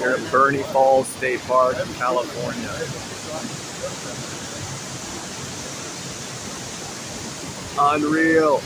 here at Bernie Falls State Park, in California. Unreal.